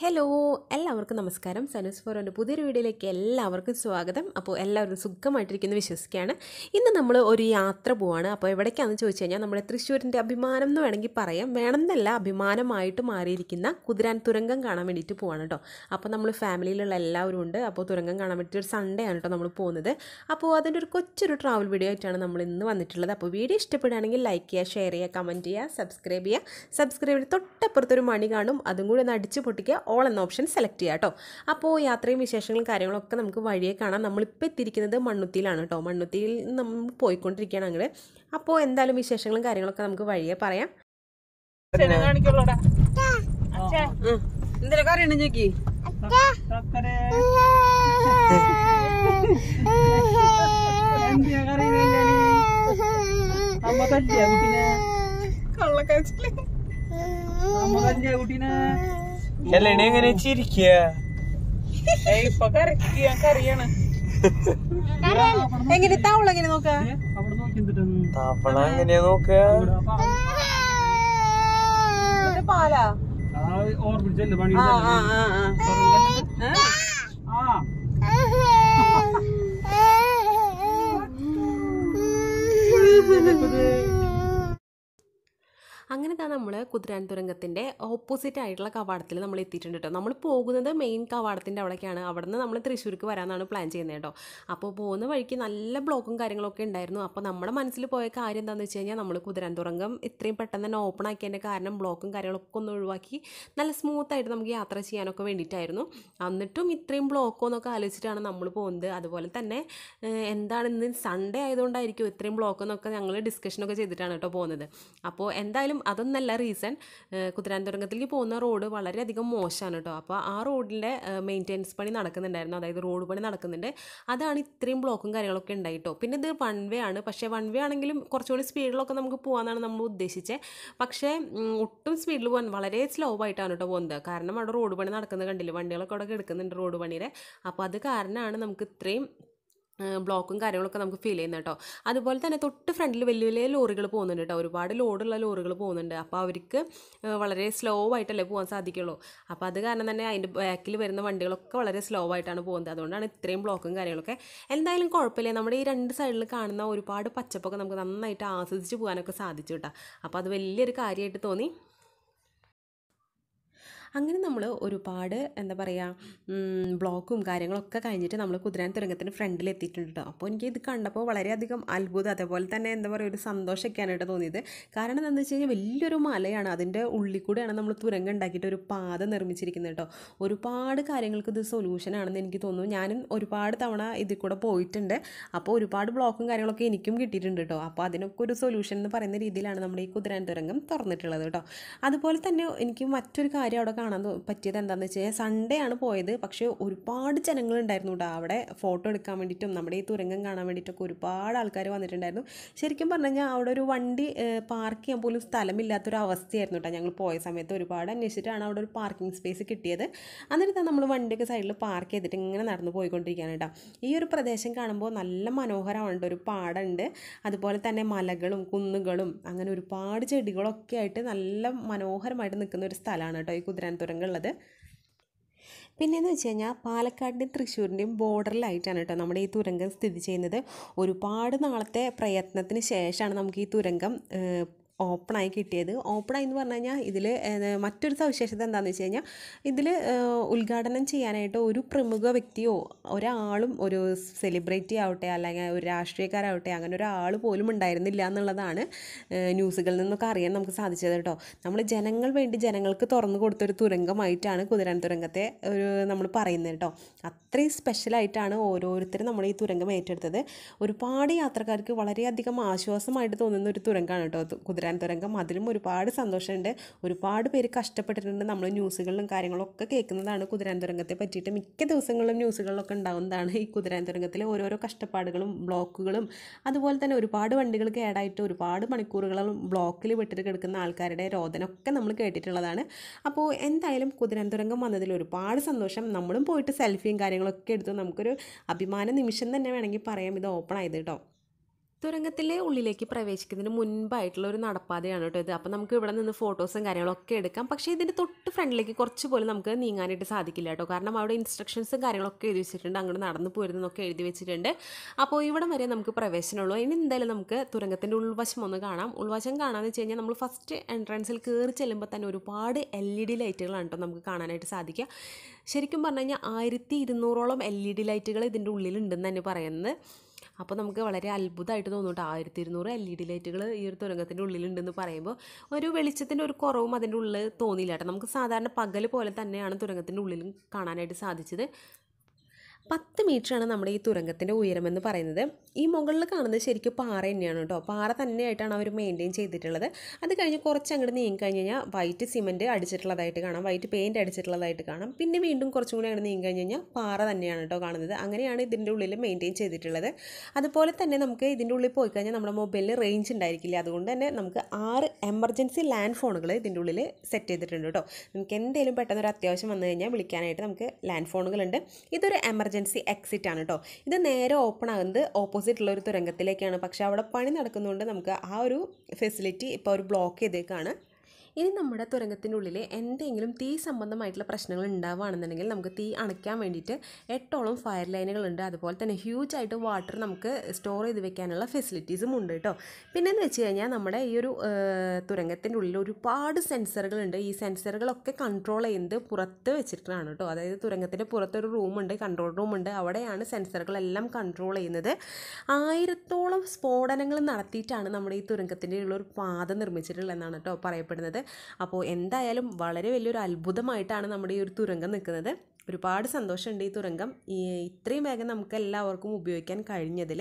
Hello എല്ലാവർക്കും നമസ്കാരം. സനസ് ഫോറോന്റെ പുതിയൊരു വീഡിയോയിലേക്ക് എല്ലാവർക്കും സ്വാഗതം. അപ്പോൾ എല്ലാവരും സുഖമായിട്ടിരിക്കുന്നു വിശ്വസിക്കുകയാണ്. ഇന്ന് നമ്മൾ ഒരു യാത്ര പോവാണ്. അപ്പോൾ എവിടേക്കാണെന്ന് ചോദിച്ചു കഴിഞ്ഞാൽ നമ്മുടെ തൃശ്ശൂരിന്റെ അഭിമാനം എന്ന് വേണമെങ്കിൽ പറയാം. വേണമെന്നല്ല അഭിമാനമായിട്ട് മാറിയിരിക്കുന്ന കുതിരാൻ തുരങ്കം കാണാൻ വേണ്ടിയിട്ട് പോവാണ് കേട്ടോ. അപ്പോൾ നമ്മൾ ഫാമിലിയിലുള്ള എല്ലാവരും ഉണ്ട്. അപ്പോൾ തുരങ്കം കാണാൻ വേണ്ടിയിട്ട് ഒരു സൺഡേ ആണ് കേട്ടോ നമ്മൾ പോകുന്നത്. അപ്പോൾ അതിന്റെ ഒരു കൊച്ചൊരു ട്രാവൽ വീഡിയോ ആയിട്ടാണ് നമ്മൾ ഇന്ന് വന്നിട്ടുള്ളത്. അപ്പോൾ വീഡിയോ ഇഷ്ടപ്പെടുകയാണെങ്കിൽ ലൈക്ക് ചെയ്യുക ഷെയർ ചെയ്യുക കമന്റ് ചെയ്യുക സബ്സ്ക്രൈബ് ചെയ്യുക. സബ്സ്ക്രൈബ് ചെയ്ത് തൊട്ടപ്പുറത്തൊരു മണി കാണും. അതും കൂടി ഒന്ന് അടിച്ച് പൊട്ടിക്കുക. ഓൾ എന്ന ഓപ്ഷൻ സെലക്ട് ചെയ്യുക കേട്ടോ അപ്പോൾ യാത്രയും വിശേഷങ്ങളും കാര്യങ്ങളൊക്കെ നമുക്ക് വഴിയെ കാണാം. നമ്മളിപ്പോൾ എത്തിയിരിക്കുന്നത് മണ്ണുത്തിയിലാണ് കേട്ടോ മണ്ണുത്തിയിൽ നമ്മൾ പോയിക്കൊണ്ടിരിക്കുകയാണ് അങ്ങോട്ട് അപ്പോൾ എന്തായാലും വിശേഷങ്ങളും കാര്യങ്ങളൊക്കെ നമുക്ക് വഴിയെ പറയാം. കാണിക്കുള്ളൂടാ. എന്തിനാ കറിയണം ചോക്കി എന്തിനാ കറിയുന്നില്ല നീ അമ്മ തന്നെയാ അമ്മ കുട്ടീനെ. കല്യാണി എങ്ങനെ ചിരിക്കുക ഏയ് ഇപ്പൊ കറക്കി ഞാൻ കറിയാണ് എങ്ങനെ തവള എങ്ങനെ നോക്ക? തവള എങ്ങനെയാ നോക്ക പാലാ? ആ ഓർമ്മിച്ചല്ലേ പണി ആ ആ ആ ആ. ആ. അങ്ങനെ തന്നെ നമ്മൾ കുതിരാൻ തുരങ്കത്തിന്റെ ഓപ്പോസിറ്റ് ആയിട്ടുള്ള കവാടത്തിൽ നമ്മൾ എത്തിയിട്ടുണ്ട് കേട്ടോ നമ്മൾ പോകുന്നത് മെയിൻ കവാടത്തിന്റെ അവിടേക്കാണ്. അവിടെ നിന്ന് നമ്മൾ തൃശ്ശൂർക്ക് വരാനാണ് പ്ലാൻ ചെയ്യുന്നത് കേട്ടോ അപ്പോൾ പോകുന്ന വഴിക്ക് നല്ല ബ്ലോക്കും കാര്യങ്ങളൊക്കെ ഉണ്ടായിരുന്നു. അപ്പോൾ നമ്മുടെ മനസ്സിൽ പോയ കാര്യം എന്താണെന്ന് വെച്ച് കഴിഞ്ഞാൽ നമ്മൾ കുതിരാൻ തുരങ്കം ഇത്രയും പെട്ടെന്ന് തന്നെ ഓപ്പൺ ആക്കിയതിന്റെ കാരണം ബ്ലോക്കും കാര്യങ്ങളൊക്കെ ഒന്ന് ഒഴിവാക്കി നല്ല സ്മൂത്തായിട്ട് നമുക്ക് യാത്ര ചെയ്യാനൊക്കെ വേണ്ടിയിട്ടായിരുന്നു. എന്നിട്ടും ഇത്രയും ബ്ലോക്കോ എന്നൊക്കെ ആലോചിച്ചിട്ടാണ് നമ്മൾ പോകുന്നത്. അതുപോലെ തന്നെ എന്താണ് ഇന്ന് സൺഡേ ആയതുകൊണ്ടായിരിക്കും ഇത്രയും ബ്ലോക്ക് എന്നൊക്കെ ഞങ്ങൾ ഡിസ്കഷനൊക്കെ ചെയ്തിട്ടാണ് കേട്ടോ പോകുന്നത്. അപ്പോൾ എന്തായാലും അതൊന്നല്ല റീസൺ കുതിരാൻതുരങ്കത്തിലേക്ക് പോകുന്ന റോഡ് വളരെയധികം മോശമാണ് കേട്ടോ അപ്പോൾ ആ റോഡിന്റെ മെയിന്റെനൻസ് പണി നടക്കുന്നുണ്ടായിരുന്നു. അതായത് റോഡ് പണി നടക്കുന്നുണ്ട്. അതാണ് ഇത്രയും ബ്ലോക്കും കാര്യങ്ങളൊക്കെ ഉണ്ടായിട്ടോ പിന്നെ ഇത് വൺ വേ ആണ്. പക്ഷേ വൺ വേ ആണെങ്കിലും കുറച്ചുകൂടി സ്പീഡിലൊക്കെ നമുക്ക് പോകാനാണ് നമ്മൾ ഉദ്ദേശിച്ചത് പക്ഷേ ഒട്ടും സ്പീഡിൽ പോകാൻ വളരെ സ്ലോ ആയിട്ടാണ് കേട്ടോ പോകുന്നത്. കാരണം അവിടെ റോഡ് പണി നടക്കുന്നത് കണ്ടില്ല? വണ്ടികളൊക്കെ അവിടെ കിടക്കുന്നുണ്ട് റോഡ് പണിയുടെ അപ്പോൾ അത് കാരണമാണ് നമുക്ക് ഇത്രയും ബ്ലോക്കും കാര്യങ്ങളൊക്കെ നമുക്ക് ഫീൽ ചെയ്യുന്നത് കേട്ടോ. അതുപോലെ തന്നെ തൊട്ട് ഫ്രണ്ടിൽ വലിയ വലിയ ലോറികൾ പോകുന്നുണ്ട് കേട്ടോ. ഒരുപാട് ലോഡുള്ള ലോറികൾ പോകുന്നുണ്ട്. അപ്പോൾ അവർക്ക് വളരെ സ്ലോ ആയിട്ടല്ലേ പോകാൻ സാധിക്കുള്ളൂ. അപ്പോൾ അത് കാരണം തന്നെ അതിന്റെ ബാക്കിൽ വരുന്ന വണ്ടികളൊക്കെ വളരെ സ്ലോ ആയിട്ടാണ് പോകുന്നത്. അതുകൊണ്ടാണ് ഇത്രയും ബ്ലോക്കും കാര്യങ്ങളൊക്കെ. എന്തായാലും കുഴപ്പമില്ല. നമ്മുടെ ഈ രണ്ട് സൈഡിൽ കാണുന്ന ഒരുപാട് പച്ചപ്പൊക്കെ നമുക്ക് നന്നായിട്ട് ആസ്വദിച്ച് പോകാനൊക്കെ സാധിച്ചു കേട്ടോ. അപ്പോൾ അത് വലിയൊരു കാര്യമായിട്ട് തോന്നി. അങ്ങനെ നമ്മൾ ഒരുപാട് എന്താ പറയുക ബ്ലോക്കും കാര്യങ്ങളൊക്കെ കഴിഞ്ഞിട്ട് നമ്മൾ കുതിരാൻ തുരങ്കത്തിന് ഫ്രണ്ടിൽ എത്തിയിട്ടുണ്ട് കേട്ടോ അപ്പോൾ എനിക്ക് ഇത് കണ്ടപ്പോൾ വളരെയധികം അത്ഭുതം. അതേപോലെ തന്നെ എന്താ പറയുക ഒരു സന്തോഷമൊക്കെയാണ് കേട്ടോ തോന്നിയത്. കാരണം എന്താണെന്ന് വെച്ച് കഴിഞ്ഞാൽ വലിയൊരു മലയാണ്. അതിന്റെ ഉള്ളിൽ കൂടെയാണ് നമ്മൾ തുരങ്കം ഉണ്ടാക്കിയിട്ട് ഒരു പാത നിർമ്മിച്ചിരിക്കുന്നത് കേട്ടോ ഒരുപാട് കാര്യങ്ങൾക്ക് ഇത് സൊല്യൂഷൻ ആണെന്ന് എനിക്ക് തോന്നുന്നു. ഞാനും ഒരുപാട് തവണ ഇതിൽ കൂടെ പോയിട്ടുണ്ട്. അപ്പോൾ ഒരുപാട് ബ്ലോക്കും കാര്യങ്ങളൊക്കെ എനിക്കും കിട്ടിയിട്ടുണ്ട് കേട്ടോ അപ്പോൾ അതിനൊക്കെ ഒരു സൊല്യൂഷൻ എന്ന് പറയുന്ന രീതിയിലാണ് നമ്മുടെ ഈ കുതിരാൻ തുരങ്കം തുറന്നിട്ടുള്ളത് കേട്ടോ അതുപോലെ തന്നെ എനിക്ക് മറ്റൊരു കാര്യം അവിടെ കാണാൻ പറ്റിയത് എന്താണെന്ന് വെച്ച് കഴിഞ്ഞാൽ സൺഡേ ആണ് പോയത്. പക്ഷേ ഒരുപാട് ജനങ്ങളുണ്ടായിരുന്നു കേട്ടോ അവിടെ ഫോട്ടോ എടുക്കാൻ വേണ്ടിയിട്ടും നമ്മുടെ ഈ തുരങ്കം കാണാൻ വേണ്ടിയിട്ടൊക്കെ ഒരുപാട് ആൾക്കാർ വന്നിട്ടുണ്ടായിരുന്നു. ശരിക്കും പറഞ്ഞു കഴിഞ്ഞാൽ അവിടെ ഒരു വണ്ടി പാർക്ക് ചെയ്യാൻ പോലും സ്ഥലമില്ലാത്തൊരു അവസ്ഥയായിരുന്നു കേട്ടോ ഞങ്ങൾ പോയ സമയത്ത് ഒരുപാട് അന്വേഷിച്ചിട്ടാണ് അവിടെ ഒരു പാർക്കിംഗ് സ്പേസ് കിട്ടിയത്. എന്നിട്ട് നമ്മൾ വണ്ടിയൊക്കെ സൈഡിൽ പാർക്ക് ചെയ്തിട്ട് ഇങ്ങനെ നടന്നു പോയിക്കൊണ്ടിരിക്കുകയാണ് കേട്ടോ ഈ ഒരു പ്രദേശം കാണുമ്പോൾ നല്ല മനോഹരമാണ് ഒരു പാടുണ്ട്. അതുപോലെ തന്നെ മലകളും കുന്നുകളും അങ്ങനെ ഒരുപാട് ചെടികളൊക്കെ ആയിട്ട് നല്ല മനോഹരമായിട്ട് നിൽക്കുന്ന ഒരു സ്ഥലമാണ് കേട്ടോ ഈ കുതിരാൻ തുരങ്കം തുടങ്ങുള്ളത് പിന്നെയെന്ന് വെച്ച് കഴിഞ്ഞാൽ പാലക്കാടിന്റെയും തൃശ്ശൂരിന്റെയും ബോർഡറിലായിട്ടാണ് കേട്ടോ നമ്മുടെ ഈ തുരങ്കം സ്ഥിതി ചെയ്യുന്നത്. ഒരുപാട് നാളത്തെ പ്രയത്നത്തിന് ശേഷമാണ് നമുക്ക് ഈ തുരങ്കം ഓപ്പണായി കിട്ടിയത്. ഓപ്പണായി എന്ന് പറഞ്ഞു കഴിഞ്ഞാൽ ഇതിൽ മറ്റൊരു സവിശേഷത എന്താണെന്ന് വെച്ച് കഴിഞ്ഞാൽ ഇതിൽ ഉദ്ഘാടനം ചെയ്യാനായിട്ട് ഒരു പ്രമുഖ വ്യക്തിയോ ഒരാളും ഒരു സെലിബ്രിറ്റി ആവട്ടെ അല്ലെങ്കിൽ ഒരു രാഷ്ട്രീയക്കാരാവട്ടെ അങ്ങനെ ഒരാൾ പോലും ഉണ്ടായിരുന്നില്ല എന്നുള്ളതാണ് ന്യൂസുകളിൽ നിന്നൊക്കെ അറിയാൻ നമുക്ക് സാധിച്ചത് കേട്ടോ. നമ്മൾ ജനങ്ങൾ വേണ്ടി ജനങ്ങൾക്ക് തുറന്നു കൊടുത്തൊരു തുരങ്കമായിട്ടാണ് കുതിരാൻ തുരങ്കത്തെ ഒരു നമ്മൾ പറയുന്നത് കേട്ടോ. അത്രയും സ്പെഷ്യലായിട്ടാണ് ഓരോരുത്തരും നമ്മൾ ഈ തുരങ്കം ഏറ്റെടുത്തത്. ഒരുപാട് യാത്രക്കാർക്ക് വളരെയധികം ആശ്വാസമായിട്ട് തോന്നുന്ന ഒരു തുരങ്കമാണ് കേട്ടോ തു- കുതിരാൻ തുടങ്ങും. അതിലും ഒരുപാട് സന്തോഷമുണ്ട്. ഒരുപാട് പേര് കഷ്ടപ്പെട്ടിട്ടുണ്ട് നമ്മൾ ന്യൂസുകളിലും കാര്യങ്ങളൊക്കെ കേൾക്കുന്നതാണ് കുതിരാൻ തുരങ്കത്തെ പറ്റിയിട്ട്. മിക്ക ദിവസങ്ങളിലും ന്യൂസുകളിലൊക്കെ ഉണ്ടാകുന്നതാണ് ഈ കുതിരാൻ തുരങ്കത്തിലെ ഓരോരോ കഷ്ടപ്പാടുകളും ബ്ലോക്കുകളും അതുപോലെ തന്നെ ഒരുപാട് വണ്ടികൾ കേടായിട്ട് ഒരുപാട് മണിക്കൂറുകളും ബ്ലോക്കിൽ വിട്ടിട്ട് കിടക്കുന്ന ആൾക്കാരുടെ രോദനമൊക്കെ നമ്മൾ കേട്ടിട്ടുള്ളതാണ്. അപ്പോൾ എന്തായാലും കുതിരാൻ തുരങ്കം വന്നതിൽ ഒരുപാട് സന്തോഷം. നമ്മളും പോയിട്ട് സെൽഫിയും കാര്യങ്ങളൊക്കെ എടുത്തു നമുക്കൊരു അഭിമാന നിമിഷം തന്നെ വേണമെങ്കിൽ പറയാം. ഇത് ഓപ്പൺ ആയത് കേട്ടോ തുരങ്കത്തിലെ ഉള്ളിലേക്ക് പ്രവേശിക്കുന്നതിന് മുൻപായിട്ടുള്ള ഒരു നടപ്പാതയാണ് കേട്ടോ ഇത്. അപ്പോൾ നമുക്ക് ഇവിടെ നിന്ന് ഫോട്ടോസും കാര്യങ്ങളൊക്കെ എടുക്കാം. പക്ഷേ ഇതിന്റെ തൊട്ട് ഫ്രണ്ടിലേക്ക് കുറച്ച് പോലും നമുക്ക് നീങ്ങാനായിട്ട് സാധിക്കില്ല കേട്ടോ. കാരണം അവിടെ ഇൻസ്ട്രക്ഷൻസും കാര്യങ്ങളൊക്കെ എഴുതി വെച്ചിട്ടുണ്ട്. അങ്ങോട്ട് നടന്നു പോരുന്നൊക്കെ എഴുതി വെച്ചിട്ടുണ്ട്. അപ്പോൾ ഇവിടം വരെ നമുക്ക് പ്രവേശനമുള്ളൂ. ഇനി എന്തായാലും നമുക്ക് തുരങ്കത്തിന്റെ ഉൾവശം ഒന്ന് കാണാം. ഉൾവശം കാണാമെന്ന് വെച്ച് കഴിഞ്ഞാൽ നമ്മൾ ഫസ്റ്റ് എൻട്രൻസിൽ കയറി ചെല്ലുമ്പോൾ തന്നെ ഒരുപാട് എൽ ഇ ഡി ലൈറ്റുകളാണ് കേട്ടോ നമുക്ക് കാണാനായിട്ട് സാധിക്കുക. ശരിക്കും പറഞ്ഞു കഴിഞ്ഞാൽ ആയിരത്തി ഇരുന്നൂറോളം എൽ ഇ ഡി ലൈറ്റുകൾ ഇതിന്റെ ഉള്ളിലുണ്ടെന്ന് തന്നെ പറയുന്നത്. അപ്പോൾ നമുക്ക് വളരെ അത്ഭുതമായിട്ട് തോന്നുന്നുണ്ട് ആയിരത്തി ഇരുന്നൂറ് എൽ ഇ ഡി ലൈറ്റുകൾ ഈ ഒരു തുരങ്കത്തിന്റെ ഉള്ളിലുണ്ടെന്ന് പറയുമ്പോൾ ഒരു വെളിച്ചത്തിന്റെ ഒരു കുറവും അതിന്റെ ഉള്ളിൽ തോന്നിയില്ല കേട്ടോ. നമുക്ക് സാധാരണ പകൽ പോലെ തന്നെയാണ് തുരങ്കത്തിന്റെ ഉള്ളിലും കാണാനായിട്ട് സാധിച്ചത്. പത്ത് മീറ്ററാണ് നമ്മുടെ ഈ തുരങ്കത്തിന്റെ ഉയരമെന്ന് പറയുന്നത്. ഈ മുകളിൽ കാണുന്നത് ശരിക്കും പാറ തന്നെയാണ് കേട്ടോ. പാറ തന്നെയായിട്ടാണ് അവർ മെയിന്റെയിൻ ചെയ്തിട്ടുള്ളത്. അത് കഴിഞ്ഞ് കുറച്ച് അങ്ങോട്ട് നീങ്ങി കഴിഞ്ഞ് കഴിഞ്ഞാൽ വൈറ്റ് സിമന്റ് അടിച്ചിട്ടുള്ളതായിട്ട് കാണാം. വൈറ്റ് പെയിന്റ് അടിച്ചിട്ടുള്ളതായിട്ട് കാണാം. പിന്നെ വീണ്ടും കുറച്ചും കൂടി അങ്ങോട്ട് നീങ്ങി കഴിഞ്ഞ് കഴിഞ്ഞാൽ പാറ തന്നെയാണ് കേട്ടോ കാണുന്നത്. അങ്ങനെയാണ് ഇതിന്റെ ഉള്ളിൽ മെയിന്റെയിൻ ചെയ്തിട്ടുള്ളത്. അതുപോലെ തന്നെ നമുക്ക് ഇതിന്റെ ഉള്ളിൽ പോയി കഴിഞ്ഞാൽ നമ്മുടെ മൊബൈലിൽ റേഞ്ച് ഉണ്ടായിരിക്കില്ല. അതുകൊണ്ട് തന്നെ നമുക്ക് ആറ് എമർജൻസി ലാൻഡ് ഫോണുകൾ ഇതിന്റെ ഉള്ളിൽ സെറ്റ് ചെയ്തിട്ടുണ്ട് കേട്ടോ. നമുക്ക് എന്തെങ്കിലും പെട്ടെന്ന് ഒരു അത്യാവശ്യം വന്നു കഴിഞ്ഞാൽ വിളിക്കാനായിട്ട് നമുക്ക് ലാൻഡ് ഫോണുകളുണ്ട് ഇതൊരു എമർജൻസി എക്സിറ്റ് ആണ് കേട്ടോ ഇത് നേരെ ഓപ്പൺ ആകുന്നത് ഓപ്പോസിറ്റ് ഉള്ള ഒരു തുരങ്കത്തിലേക്കാണ്. പക്ഷേ അവിടെ പണി നടക്കുന്നതുകൊണ്ട് നമുക്ക് ആ ഒരു ഫെസിലിറ്റി ഇപ്പോൾ ഒരു ബ്ലോക്ക് ചെയ്തേക്കാണ്. ഇനി നമ്മുടെ തുരങ്കത്തിന്റെ ഉള്ളിൽ എന്തെങ്കിലും തീ സംബന്ധമായിട്ടുള്ള പ്രശ്നങ്ങൾ ഉണ്ടാവുകയാണെന്നുണ്ടെങ്കിൽ നമുക്ക് തീ അണയ്ക്കാൻ വേണ്ടിയിട്ട് എട്ടോളം ഫയർ ലൈനുകളുണ്ട് അതുപോലെ തന്നെ ഹ്യൂജ് ആയിട്ട് വാട്ടർ നമുക്ക് സ്റ്റോർ ചെയ്ത് വെക്കാനുള്ള ഫെസിലിറ്റീസും ഉണ്ട് കേട്ടോ. പിന്നെ എന്ന് വെച്ച് കഴിഞ്ഞാൽ നമ്മുടെ ഈ ഒരു തുരങ്കത്തിന്റെ ഉള്ളിൽ ഒരുപാട് സെൻസറുകളുണ്ട് ഈ സെൻസറുകളൊക്കെ കൺട്രോൾ ചെയ്യുന്നത് പുറത്ത് വെച്ചിട്ടാണ് കേട്ടോ. അതായത് തുരങ്കത്തിന്റെ പുറത്തൊരു റൂമുണ്ട് കൺട്രോൾ റൂമുണ്ട് അവിടെയാണ് സെൻസറുകളെല്ലാം കൺട്രോൾ ചെയ്യുന്നത്. ആയിരത്തോളം സ്ഫോടനങ്ങൾ നടത്തിയിട്ടാണ് നമ്മുടെ ഈ തുരങ്കത്തിന്റെ ഉള്ള ഒരു പാത നിർമ്മിച്ചിട്ടുള്ളതെന്നാണ് കേട്ടോ പറയപ്പെടുന്നത്. അപ്പോൾ എന്തായാലും വളരെ വലിയൊരു അത്ഭുതമായിട്ടാണ് നമ്മുടെ ഈ ഒരു തുരങ്കം നിൽക്കുന്നത്. ഒരുപാട് സന്തോഷമുണ്ട് ഈ തുരങ്കം. ഇത്രയും വേഗം നമുക്ക് എല്ലാവർക്കും ഉപയോഗിക്കാൻ കഴിഞ്ഞതിൽ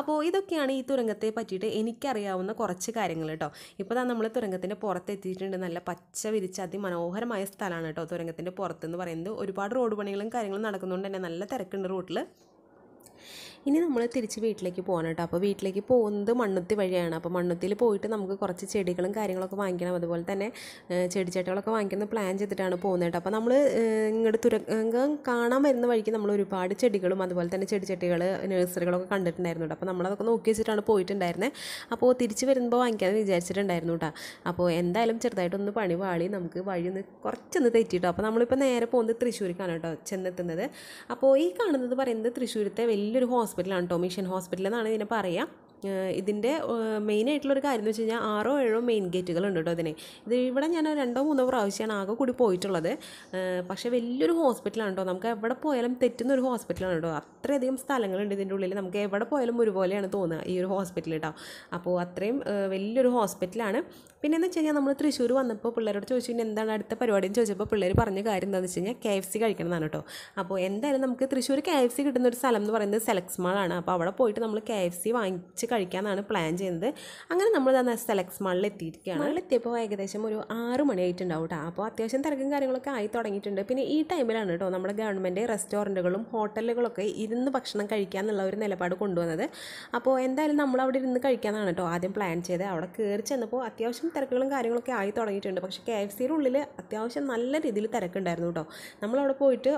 അപ്പോൾ ഇതൊക്കെയാണ് ഈ തുരങ്കത്തെ പറ്റിയിട്ട് എനിക്കറിയാവുന്ന കുറച്ച് കാര്യങ്ങൾ കേട്ടോ ഇപ്പോൾ നമ്മൾ തുരങ്കത്തിന്റെ പുറത്തെത്തിയിട്ടുണ്ട്. നല്ല പച്ച വിരിച്ച അതിമനോഹരമായ സ്ഥലമാണ് കേട്ടോ തുരങ്കത്തിന്റെ പുറത്തെന്ന് പറയുന്നത്. ഒരുപാട് റോഡ് പണികളും കാര്യങ്ങളും നടക്കുന്നതുകൊണ്ട് തന്നെ നല്ല തിരക്കുണ്ട് റോട്ടിൽ ഇനി നമ്മൾ തിരിച്ച് വീട്ടിലേക്ക് പോകണം കേട്ടോ. അപ്പോൾ വീട്ടിലേക്ക് പോകുന്നത് മണ്ണുത്തി വഴിയാണ്. അപ്പോൾ മണ്ണുത്തിയിൽ പോയിട്ട് നമുക്ക് കുറച്ച് ചെടികളും കാര്യങ്ങളൊക്കെ വാങ്ങിക്കണം. അതുപോലെ തന്നെ ചെടിച്ചട്ടകളൊക്കെ വാങ്ങിക്കുന്ന പ്ലാൻ ചെയ്തിട്ടാണ് പോകുന്നത് കേട്ടോ. അപ്പോൾ നമ്മൾ ഇങ്ങോട്ട് തുരങ്കം കാണാൻ വരുന്ന വഴിക്ക് നമ്മൾ ഒരുപാട് ചെടികളും അതുപോലെ തന്നെ ചെടിച്ചട്ടികൾ നഴ്സറികളൊക്കെ കണ്ടിട്ടുണ്ടായിരുന്നു കേട്ടോ. അപ്പോൾ നമ്മളതൊക്കെ നോക്കി വെച്ചിട്ടാണ് പോയിട്ടുണ്ടായിരുന്നത് അപ്പോൾ തിരിച്ച് വരുമ്പോൾ വാങ്ങിക്കാമെന്ന് വിചാരിച്ചിട്ടുണ്ടായിരുന്നു കേട്ടോ. അപ്പോൾ എന്തായാലും ചെറുതായിട്ടൊന്ന് പണി വാളി നമുക്ക് വഴി ഒന്ന് കുറച്ചൊന്ന് തെറ്റിട്ടോ. അപ്പോൾ നമ്മളിപ്പോൾ നേരെ പോകുന്നത് തൃശ്ശൂർക്കാണ് കേട്ടോ ചെന്നെത്തുന്നത്. അപ്പോൾ ഈ കാണുന്നത് പറയുന്നത് തൃശ്ശൂരത്തെ വലിയൊരു ഹോസ്പിറ്റലാണ് കേട്ടോ മിഷൻ ഹോസ്പിറ്റൽ എന്നാണ് ഇതിനെ പറയുക ഇതിന്റെ മെയിൻ ആയിട്ടുള്ളൊരു കാര്യം എന്ന് വെച്ച് കഴിഞ്ഞാൽ ആറോ ഏഴോ മെയിൻ ഗേറ്റുകൾ ഉണ്ട് കേട്ടോ ഇതിന്. ഇത് ഇവിടെ ഞാൻ രണ്ടോ മൂന്നോ പ്രാവശ്യമാണ് ആകെ കൂടി പോയിട്ടുള്ളത്. പക്ഷേ വലിയൊരു ഹോസ്പിറ്റലാണ് കേട്ടോ. നമുക്ക് എവിടെ പോയാലും തെറ്റുന്ന ഒരു ഹോസ്പിറ്റലാണ് കേട്ടോ. അത്രയധികം സ്ഥലങ്ങളുണ്ട് ഇതിന്റെ ഉള്ളിൽ നമുക്ക് എവിടെ പോയാലും ഒരുപോലെയാണ് തോന്നുക ഈ ഒരു ഹോസ്പിറ്റൽ കേട്ടോ. അപ്പോൾ അത്രയും വലിയൊരു ഹോസ്പിറ്റലാണ്. പിന്നെ എന്ന് വെച്ച് കഴിഞ്ഞാൽ നമ്മൾ തൃശ്ശൂർ വന്നപ്പോൾ പിള്ളേരോട് ചോദിച്ചു ഇനി എന്താണ് അടുത്ത പരിപാടി? എന്ന് ചോദിച്ചപ്പോൾ പിള്ളേർ പറഞ്ഞ കാര്യം എന്താണെന്ന് വെച്ച് കഴിഞ്ഞാൽ കെ എഫ് സി കഴിക്കണം എന്നാണ് കേട്ടോ അപ്പോൾ എന്തായാലും നമുക്ക് തൃശ്ശൂർ കെ എഫ് സി കിട്ടുന്ന ഒരു സ്ഥലം എന്ന് പറയുന്നത് സെലക്സ് മാളാണ് അപ്പോൾ അവിടെ പോയിട്ട് നമ്മൾ കെ എഫ് സി വാങ്ങിച്ച് കഴിക്കാമെന്നാണ് പ്ലാൻ ചെയ്യുന്നത്. അങ്ങനെ നമ്മൾ സെലക്സ് മാളിൽ എത്തിയിരിക്കുകയാണ് മാളിലെത്തിയപ്പോൾ ഏകദേശം ഒരു ആറ് മണിയായിട്ടുണ്ടാവും കേട്ടോ അപ്പോൾ അത്യാവശ്യം തിരക്കും കാര്യങ്ങളൊക്കെ ആയി തുടങ്ങിയിട്ടുണ്ട്. പിന്നെ ഈ ടൈമിലാണ് കേട്ടോ നമ്മുടെ ഗവൺമെന്റ് റെസ്റ്റോറന്റുകളും ഹോട്ടലുകളൊക്കെ ഇരുന്ന് ഭക്ഷണം കഴിക്കുക എന്നുള്ള ഒരു നിലപാട് കൊണ്ടുവന്നത്. അപ്പോൾ എന്തായാലും നമ്മൾ അവിടെ ഇരുന്ന് കഴിക്കാമെന്നാണ് കേട്ടോ ആദ്യം പ്ലാൻ ചെയ്ത് അവിടെ കയറി ചെന്നപ്പോൾ അത്യാവശ്യം തിരക്കുകളും കാര്യങ്ങളൊക്കെ ആയി തുടങ്ങിയിട്ടുണ്ട്. പക്ഷേ കെ എഫ് സിയുടെ ഉള്ളിൽ അത്യാവശ്യം നല്ല രീതിയിൽ തിരക്കുണ്ടായിരുന്നു കേട്ടോ നമ്മളവിടെ പോയിട്ട്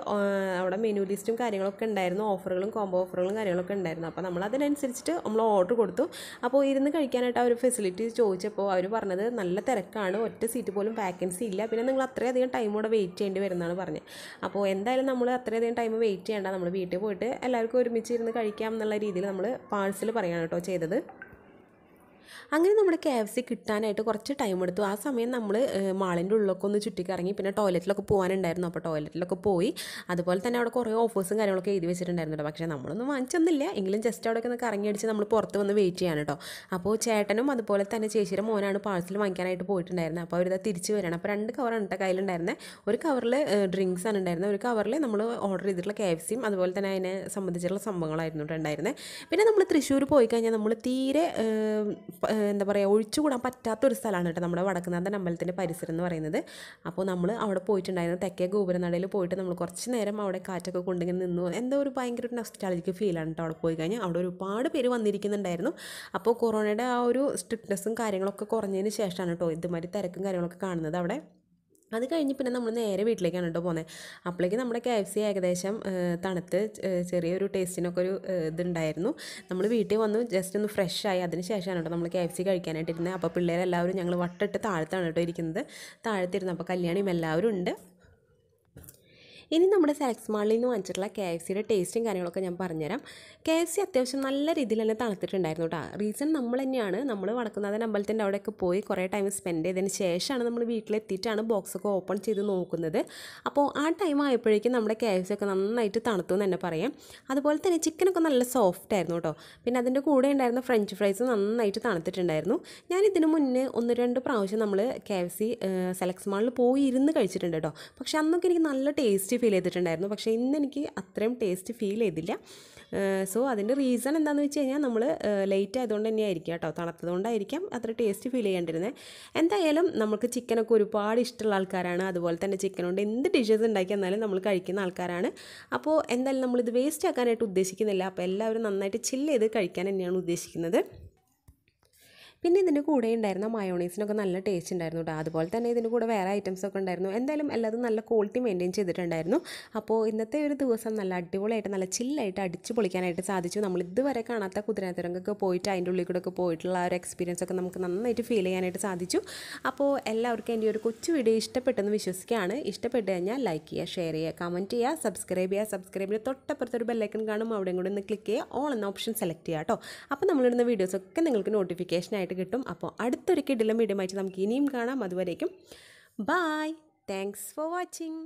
അവിടെ മെനു ലിസ്റ്റും കാര്യങ്ങളൊക്കെ ഉണ്ടായിരുന്നു. ഓഫറുകളും കോംബോ ഓഫറുകളും കാര്യങ്ങളൊക്കെ ഉണ്ടായിരുന്നു. അപ്പോൾ നമ്മൾ അതിനനുസരിച്ചിട്ട് നമ്മൾ ഓർഡർ കൊടുത്തു. അപ്പോൾ ഇരുന്ന് കഴിക്കാനായിട്ട് ആ ഒരു ഫെസിലിറ്റി ചോദിച്ചപ്പോൾ അവർ പറഞ്ഞത് നല്ല തിരക്കാണ്. ഒറ്റ സീറ്റ് പോലും വാക്കൻസി ഇല്ല. പിന്നെ നിങ്ങൾ അത്രയധികം ടൈം കൂടെ വെയിറ്റ് ചെയ്യേണ്ടി വരുന്നതാണ് പറഞ്ഞത് അപ്പോൾ എന്തായാലും നമ്മൾ അത്രയധികം ടൈം വെയിറ്റ് ചെയ്യേണ്ട. നമ്മൾ വീട്ടിൽ പോയിട്ട് എല്ലാവർക്കും ഒരുമിച്ച് ഇരുന്ന് കഴിക്കാം എന്നുള്ള രീതിയിൽ നമ്മൾ പാഴ്സൽ പറയുകയാണ് കേട്ടോ ചെയ്തത്. അങ്ങനെ നമ്മുടെ കെ എഫ് സി കിട്ടാനായിട്ട് കുറച്ച് ടൈം എടുത്തു. ആ സമയം നമ്മൾ മാളിന്റെ ഉള്ളിലൊക്കെ ഒന്ന് ചുറ്റിക്കറങ്ങി. പിന്നെ ടോയ്ലറ്റിലൊക്കെ പോകാനുണ്ടായിരുന്നു അപ്പോൾ ടോയ്ലറ്റിലൊക്കെ പോയി. അതുപോലെ തന്നെ അവിടെ കുറേ ഓഫേഴ്സും കാര്യങ്ങളൊക്കെ എഴുതി വെച്ചിട്ടുണ്ടായിരുന്നു പക്ഷേ നമ്മളൊന്നും വാങ്ങിച്ചൊന്നുമില്ല. എങ്കിലും ജസ്റ്റ് അവിടെയൊക്കെ ഒന്ന് കറങ്ങി അടിച്ച് നമ്മൾ പുറത്ത് വന്ന് വെയിറ്റ് ചെയ്യാണ് കേട്ടോ അപ്പോൾ ചേട്ടനും അതുപോലെ തന്നെ ചേച്ചിയുടെ മോനാണ് പാഴ്സൽ വാങ്ങിക്കാനായിട്ട് പോയിട്ടുണ്ടായിരുന്നത് അപ്പോൾ അവരിതാ തിരിച്ച് വരികയാണ് അപ്പോൾ രണ്ട് കവറാണ് കേട്ടോ കയ്യിലുണ്ടായിരുന്നത് ഒരു കവറിൽ ഡ്രിങ്ക്സ് ആണ് ഉണ്ടായിരുന്നത് ഒരു കവറിൽ നമ്മൾ ഓർഡർ ചെയ്തിട്ടുള്ള കെ എഫ് സിയും അതുപോലെ തന്നെ അതിനെ സംബന്ധിച്ചുള്ള സംഭവങ്ങളായിരുന്നു ഉണ്ടായിരുന്നത് പിന്നെ നമ്മൾ തൃശ്ശൂർ പോയി കഴിഞ്ഞാൽ നമ്മൾ തീരെ എന്താ പറയുക ഒഴിച്ചുകൂടാൻ പറ്റാത്തൊരു സ്ഥലമാണ് കേട്ടോ നമ്മുടെ വടക്കുന്നാഥൻ അമ്പലത്തിന്റെ പരിസരം എന്ന് പറയുന്നത്. അപ്പോൾ നമ്മൾ അവിടെ പോയിട്ടുണ്ടായിരുന്നു. തെക്കേ ഗോപുരനടയിൽ പോയിട്ട് നമ്മൾ കുറച്ച് നേരം അവിടെ കാറ്റൊക്കെ കൊണ്ടിങ്ങനെ നിന്നു. എന്തോ ഒരു ഭയങ്കര ഒരു നൊസ്റ്റാളജിക്ക് ഫീലാണ് കേട്ടോ അവിടെ പോയി കഴിഞ്ഞാൽ. അവിടെ ഒരുപാട് പേര് വന്നിരിക്കുന്നുണ്ടായിരുന്നു. അപ്പോൾ കൊറോണയുടെ ആ ഒരു സ്ട്രിക്ട്നെസ്സും കാര്യങ്ങളൊക്കെ കുറഞ്ഞതിന് ശേഷമാണ് കേട്ടോ ഇതുമാതിരി തിരക്കും കാര്യങ്ങളൊക്കെ കാണുന്നത് അവിടെ. അത് കഴിഞ്ഞ് പിന്നെ നമ്മൾ നേരെ വീട്ടിലേക്കാണ് കേട്ടോ പോകുന്നത് അപ്പോഴേക്ക് നമ്മുടെ കെ എഫ് സി ഏകദേശം തണുത്ത് ചെറിയൊരു ടേസ്റ്റിനൊക്കെ ഒരു ഇതുണ്ടായിരുന്നു. നമ്മൾ വീട്ടിൽ വന്നു ജസ്റ്റ് ഒന്ന് ഫ്രഷ് ആയി. അതിന് ശേഷമാണ് കേട്ടോ നമ്മൾ കെ എഫ് സി കഴിക്കാനായിട്ടിരുന്നത് അപ്പോൾ പിള്ളേരെല്ലാവരും ഞങ്ങൾ വട്ടിട്ട് താഴത്താണ് കേട്ടോ ഇരിക്കുന്നത്. താഴത്തിരുന്ന്. അപ്പോൾ കല്യാണിയും എല്ലാവരും ഉണ്ട്. ഇനി നമ്മുടെ സെലക്സ് മാളിൽ നിന്ന് വാങ്ങിച്ചിട്ടുള്ള കെ എഫ് സിയുടെ ടേസ്റ്റും കാര്യങ്ങളൊക്കെ ഞാൻ പറഞ്ഞുതരാം. കെ എഫ് സി അത്യാവശ്യം നല്ല രീതിയിൽ തന്നെ തണുത്തിട്ടുണ്ടായിരുന്നു കേട്ടോ റീസൺ നമ്മൾ തന്നെയാണ്. നമ്മൾ വടക്കുന്നാഥൻ അമ്പലത്തിന്റെ അവിടെയൊക്കെ പോയി കുറേ ടൈം സ്പെൻഡ് ചെയ്തതിന് ശേഷമാണ് നമ്മൾ വീട്ടിലെത്തിയിട്ടാണ് ബോക്സൊക്കെ ഓപ്പൺ ചെയ്ത് നോക്കുന്നത്. അപ്പോൾ ആ ടൈം ആയപ്പോഴേക്കും നമ്മുടെ കെ എഫ് സി ഒക്കെ നന്നായിട്ട് തണുത്തു എന്ന് തന്നെ പറയാം. അതുപോലെ തന്നെ ചിക്കനൊക്കെ നല്ല സോഫ്റ്റ് ആയിരുന്നു കേട്ടോ പിന്നെ അതിന്റെ കൂടെ ഉണ്ടായിരുന്ന ഫ്രഞ്ച് ഫ്രൈസ് നന്നായിട്ട് തണുത്തിട്ടുണ്ടായിരുന്നു. ഞാൻ ഇതിന് മുന്നേ ഒന്ന് രണ്ട് പ്രാവശ്യം നമ്മൾ കെ എഫ് സി സെലക്സ് മാളിൽ പോയി ഇരുന്ന് കഴിച്ചിട്ടുണ്ട് കേട്ടോ പക്ഷെ അന്നൊക്കെ എനിക്ക് നല്ല ടേസ്റ്റ് ഫീൽ ചെയ്തിട്ടുണ്ടായിരുന്നു. പക്ഷേ ഇന്ന് എനിക്ക് അത്രയും ടേസ്റ്റ് ഫീൽ ചെയ്തില്ല. സോ അതിന്റെ റീസൺ എന്താണെന്ന് വെച്ച് കഴിഞ്ഞാൽ നമ്മൾ ലേറ്റ് ആയതുകൊണ്ട് തന്നെ ആയിരിക്കും കേട്ടോ. തണുത്തതുകൊണ്ടായിരിക്കാം അത്ര ടേസ്റ്റ് ഫീൽ ചെയ്യേണ്ടിരുന്നത് എന്തായാലും നമുക്ക് ചിക്കനൊക്കെ ഒരുപാട് ഇഷ്ടമുള്ള ആൾക്കാരാണ്. അതുപോലെ തന്നെ ചിക്കൻ കൊണ്ട് എന്ത് ഡിഷസ് ഉണ്ടാക്കി എന്നാലും നമ്മൾ കഴിക്കുന്ന ആൾക്കാരാണ്. അപ്പോൾ എന്തായാലും നമ്മളിത് വേസ്റ്റ് ആക്കാനായിട്ട് ഉദ്ദേശിക്കുന്നില്ല. അപ്പോൾ എല്ലാവരും നന്നായിട്ട് ചില്ല് ചെയ്ത് കഴിക്കാൻ തന്നെയാണ് ഉദ്ദേശിക്കുന്നത്. പിന്നെ ഇതിന്റെ കൂടെ ഉണ്ടായിരുന്ന മയോണൈസിനൊക്കെ നല്ല ടേസ്റ്റ് ഉണ്ടായിരുന്നു കേട്ടോ അതുപോലെ തന്നെ ഇതിന്റെ കൂടെ വേറെ ഐറ്റംസ് ഒക്കെ ഉണ്ടായിരുന്നു. എന്തായാലും എല്ലാതും നല്ല ക്വാളിറ്റി മെയിന്റെയിൻ ചെയ്തിട്ടുണ്ടായിരുന്നു. അപ്പോൾ ഇന്നത്തെ ഒരു ദിവസം നല്ല അടിപൊളിയായിട്ട് നല്ല ചില്ലായിട്ട് അടിച്ച് പൊളിക്കാനായിട്ട് സാധിച്ചു. നമ്മൾ ഇതുവരെ കാണാത്ത കുതിരത്തുരങ്കൊക്കെ പോയിട്ട് അതിന്റെ ഉള്ളിൽ കൂടെ ഒക്കെ പോയിട്ടുള്ള ഒരു എക്സ്പീരിയൻസ് ഒക്കെ നമുക്ക് നന്നായിട്ട് ഫീൽ ചെയ്യാനായിട്ട് സാധിച്ചു. അപ്പോൾ എല്ലാവർക്കും എന്റെ ഒരു കൊച്ചു വീഡിയോ ഇഷ്ടപ്പെട്ടെന്ന് വിശ്വസിക്കുകയാണ്. ഇഷ്ടപ്പെട്ട് കഴിഞ്ഞാൽ ലൈക്ക് ചെയ്യുക ഷെയർ ചെയ്യുക കമന്റ് ചെയ്യുക സബ്സ്ക്രൈബ് ചെയ്യുക. സബ്സ്ക്രൈബിന് തൊട്ടപ്പുറത്തൊരു ബെല്ലൈക്കൺ കാണും. അവിടെയും കൂടെ ഒന്ന് ക്ലിക്ക് ചെയ്യുക. ഓൾ എന്ന ഓപ്ഷൻ സെലക്ട് ചെയ്യുക കേട്ടോ അപ്പോൾ നമ്മളിടുന്ന വീഡിയോസൊക്കെ നിങ്ങൾക്ക് നോട്ടിഫിക്കേഷൻ ആയിട്ട് കിട്ടും. അപ്പോൾ അടുത്തൊരിക്കൽ വീഡിയോ ആയിട്ട് നമുക്ക് ഇനിയും കാണാം. അതുവരേക്കും ബായ് താങ്ക്സ് ഫോർ വാച്ചിങ്